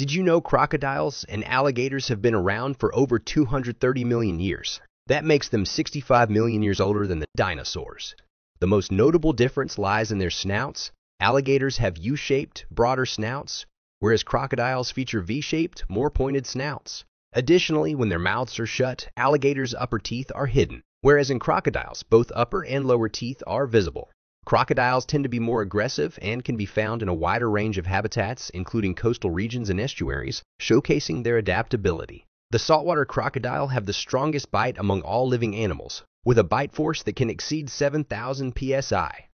Did you know crocodiles and alligators have been around for over 230 million years? That makes them 65 million years older than the dinosaurs. The most notable difference lies in their snouts. Alligators have U-shaped, broader snouts, whereas crocodiles feature V-shaped, more pointed snouts. Additionally, when their mouths are shut, alligators' upper teeth are hidden, whereas in crocodiles, both upper and lower teeth are visible. Crocodiles tend to be more aggressive and can be found in a wider range of habitats, including coastal regions and estuaries, showcasing their adaptability. The saltwater crocodile have the strongest bite among all living animals, with a bite force that can exceed 7,000 psi.